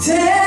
Tell